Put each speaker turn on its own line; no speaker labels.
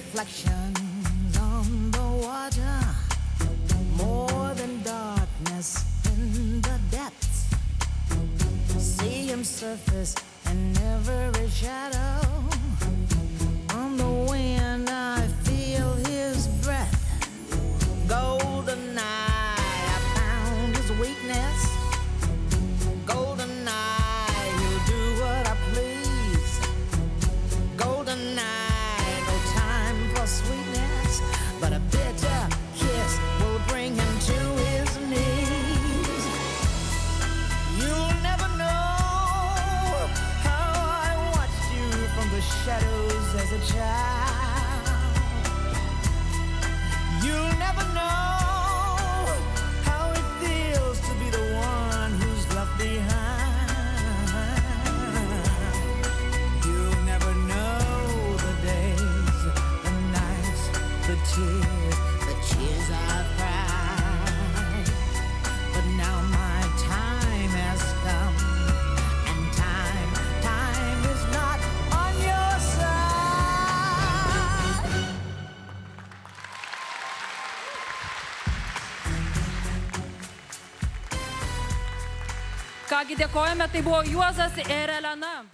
reflections on the water, more than darkness in the depths. See him surface shadows as a child. You'll never know how it feels to be the one who's left behind. You'll never know the days, the nights, the tears, the tears I've cried.
Kągi dėkojame, tai buvo Juozas ir Elena.